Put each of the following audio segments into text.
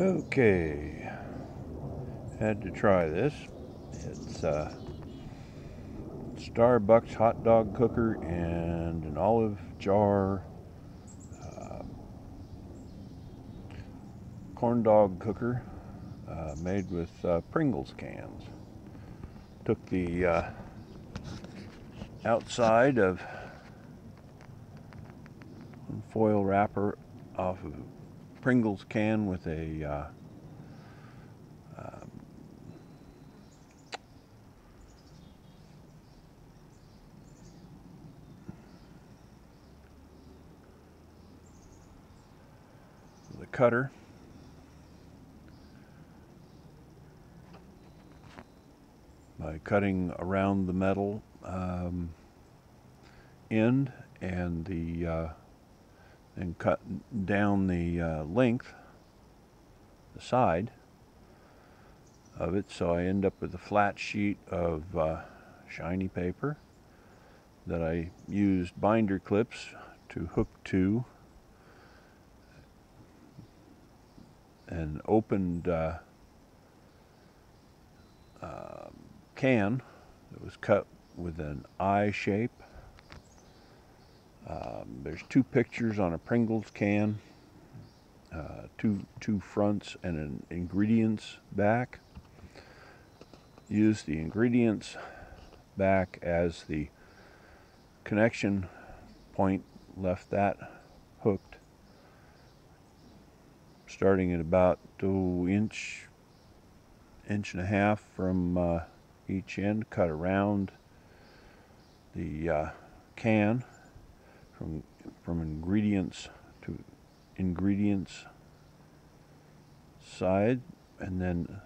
Okay, had to try this. It's a Starbucks hot dog cooker and an olive jar uh, corn dog cooker uh, made with uh, Pringles cans. Took the uh, outside of foil wrapper off of Pringles can with a uh, um, the cutter. By cutting around the metal um, end and the uh, and cut down the uh, length, the side of it, so I end up with a flat sheet of uh, shiny paper that I used binder clips to hook to an opened uh, uh, can that was cut with an I shape um, there's two pictures on a Pringles can, uh, two, two fronts and an ingredients back. Use the ingredients back as the connection point, left that hooked, starting at about two inch, inch and a half from uh, each end, cut around the uh, can from from ingredients to ingredients side and then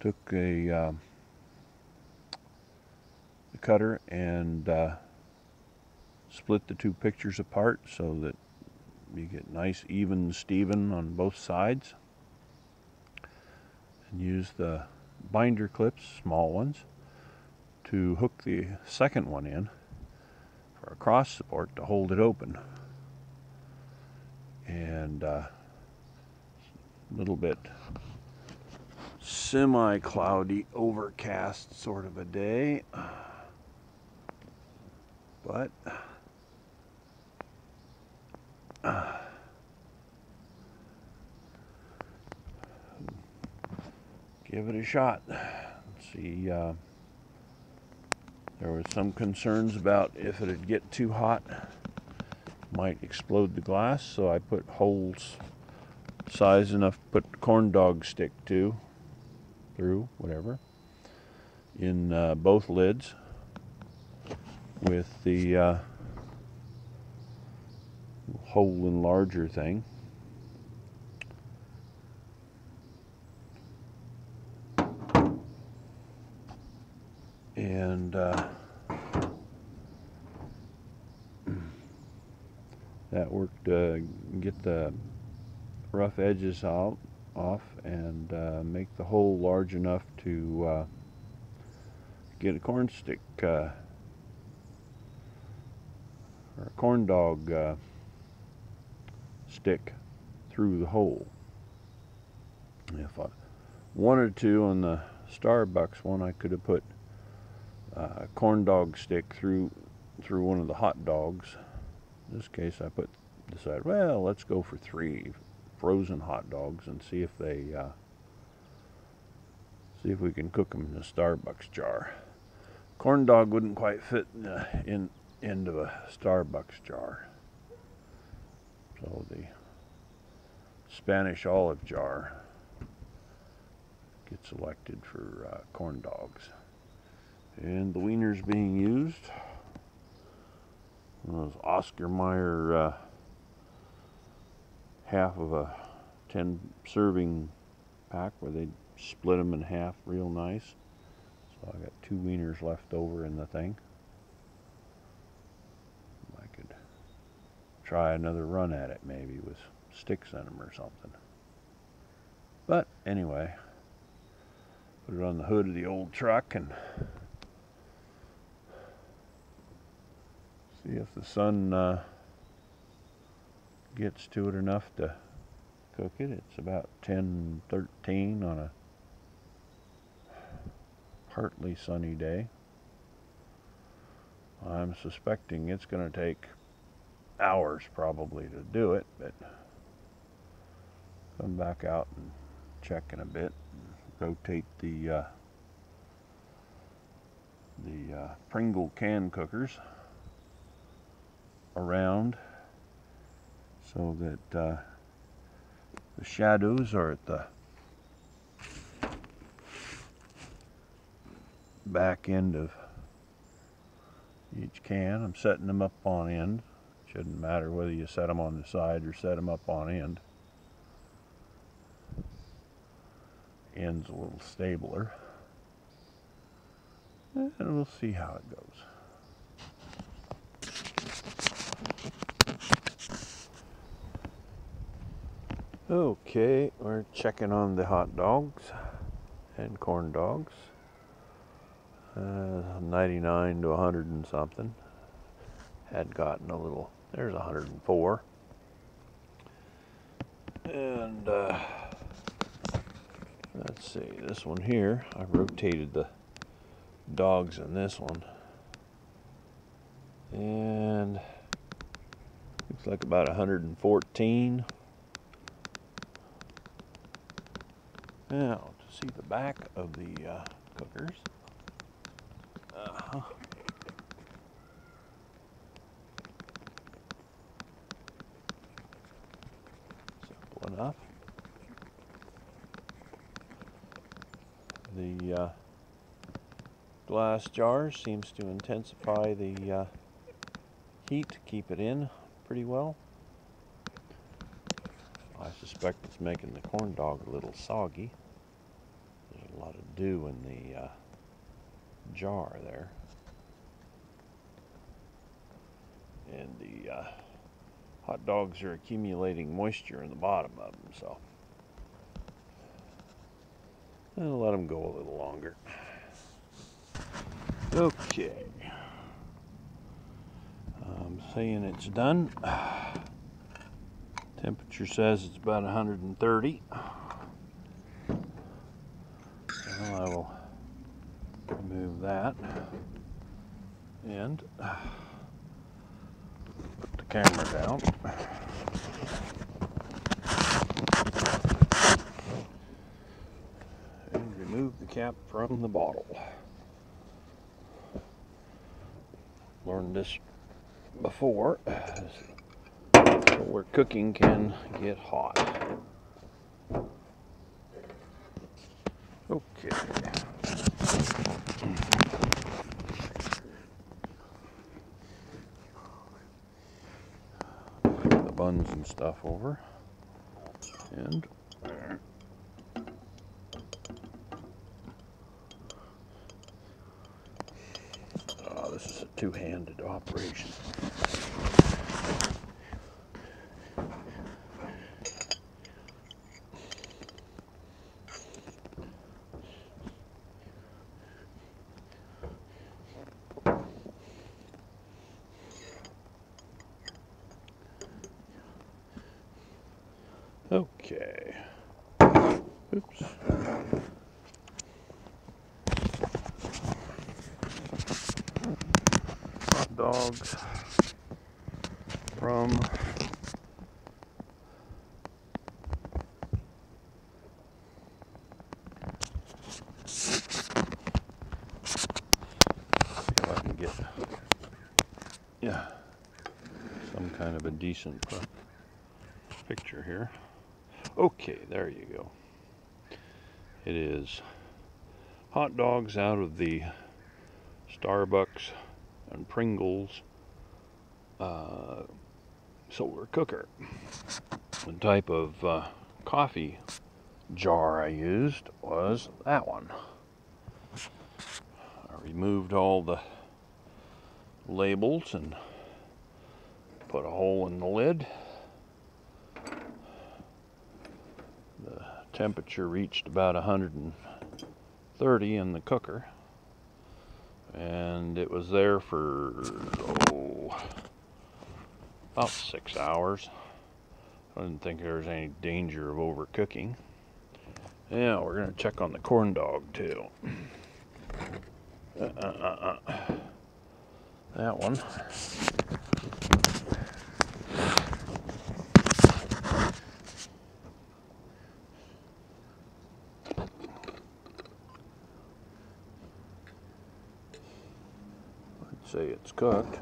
took a uh, cutter and uh, split the two pictures apart so that you get nice even Steven on both sides. And use the binder clips small ones to hook the second one in for a cross support to hold it open. And uh, a little bit semi-cloudy, overcast sort of a day. But uh, give it a shot. Let's see. Uh, there was some concerns about if it'd get too hot, might explode the glass, so I put holes size enough to put corn dog stick to, through, whatever, in uh, both lids with the uh, hole enlarger thing. And uh, that worked to uh, get the rough edges out off and uh, make the hole large enough to uh, get a corn stick uh, or a corn dog uh, stick through the hole. If I wanted to on the Starbucks one I could have put corn dog stick through through one of the hot dogs. In this case, I put decided, well, let's go for three frozen hot dogs and see if they uh, see if we can cook them in a Starbucks jar. Corn dog wouldn't quite fit in the in, end of a Starbucks jar. So the Spanish olive jar gets selected for uh, corn dogs. And the wieners being used. Those Oscar Mayer uh, half of a 10 serving pack where they split them in half real nice. So I got two wieners left over in the thing. I could try another run at it maybe with sticks in them or something. But anyway, put it on the hood of the old truck and See if the sun uh, gets to it enough to cook it. It's about 10, 13 on a partly sunny day. I'm suspecting it's going to take hours probably to do it, but come back out and check in a bit. Rotate the uh, the uh, Pringle can cookers around so that uh, the shadows are at the back end of each can. I'm setting them up on end. Shouldn't matter whether you set them on the side or set them up on end. End's a little stabler. And we'll see how it goes. Okay, we're checking on the hot dogs and corn dogs. Uh, 99 to 100 and something. Had gotten a little, there's 104. And uh, let's see, this one here, I rotated the dogs in this one. And looks like about 114. Now, to see the back of the uh, cookers. Uh-huh. Simple enough. The uh, glass jar seems to intensify the uh, heat to keep it in pretty well. Suspect it's making the corn dog a little soggy. There's a lot of dew in the uh, jar there. And the uh, hot dogs are accumulating moisture in the bottom of them, so I'll let them go a little longer. Okay. I'm saying it's done. Temperature says it's about 130. Well, I will remove that and put the camera down. And remove the cap from the bottle. Learned this before where cooking can get hot. Okay. The buns and stuff over. And oh, this is a two-handed operation. Okay. Oops. Hot dogs from yeah some kind of a decent picture here. Okay, there you go. It is hot dogs out of the Starbucks and Pringles uh, solar cooker. The type of uh, coffee jar I used was that one. I removed all the labels and put a hole in the lid. The temperature reached about 130 in the cooker and it was there for oh, about six hours. I didn't think there was any danger of overcooking. Yeah, we're gonna check on the corn dog too. Uh, uh, uh, uh. That one. Say it's cooked.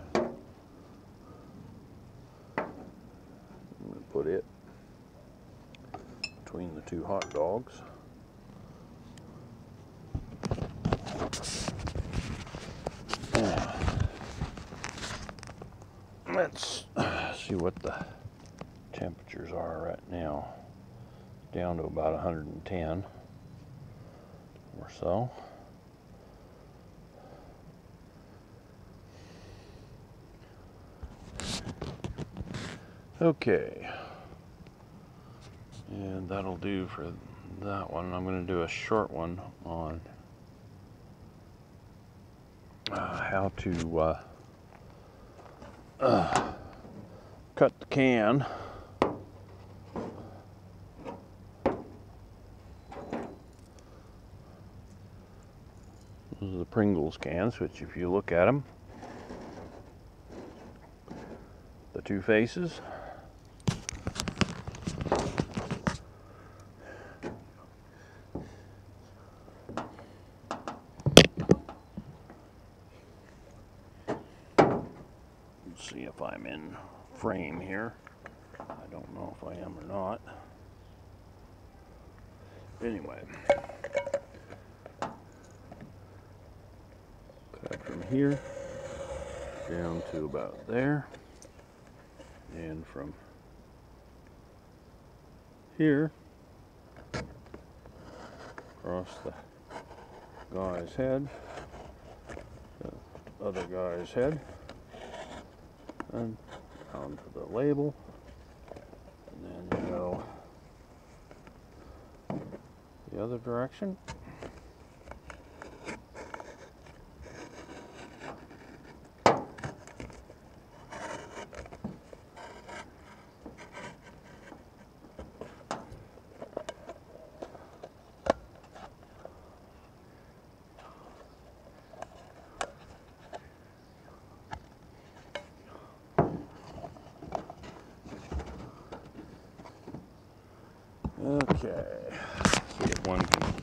I'm gonna put it between the two hot dogs. Hmm. Let's see what the temperatures are right now. Down to about 110 or so. Okay. And that'll do for that one. I'm going to do a short one on uh, how to uh, uh, cut the can. Those are the Pringles cans, which if you look at them, the two faces, Let's see if I'm in frame here. I don't know if I am or not. Anyway. Cut from here down to about there. And from here across the guy's head, the other guy's head and onto the label and then you go the other direction Okay. See if one can.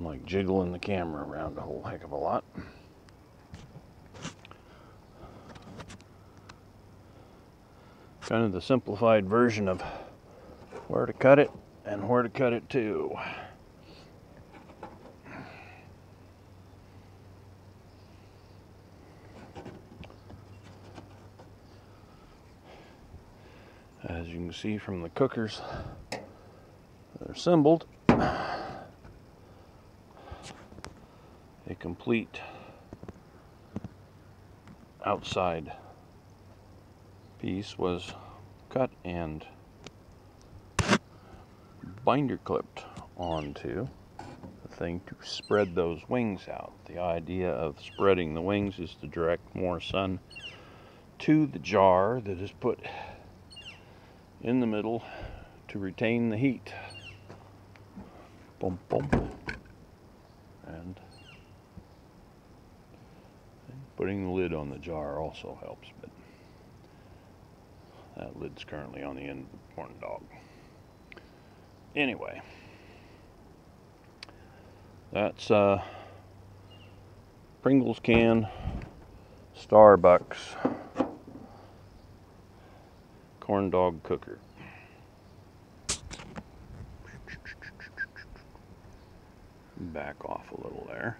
Like jiggling the camera around a whole heck of a lot. Kind of the simplified version of where to cut it and where to cut it to. As you can see from the cookers, they're assembled. A complete outside piece was cut and binder clipped onto the thing to spread those wings out. The idea of spreading the wings is to direct more sun to the jar that is put in the middle to retain the heat. Boom, boom. And putting the lid on the jar also helps, but that lid's currently on the end of the corn dog. Anyway, that's uh, Pringles can, Starbucks, corn dog cooker. Back off a little there.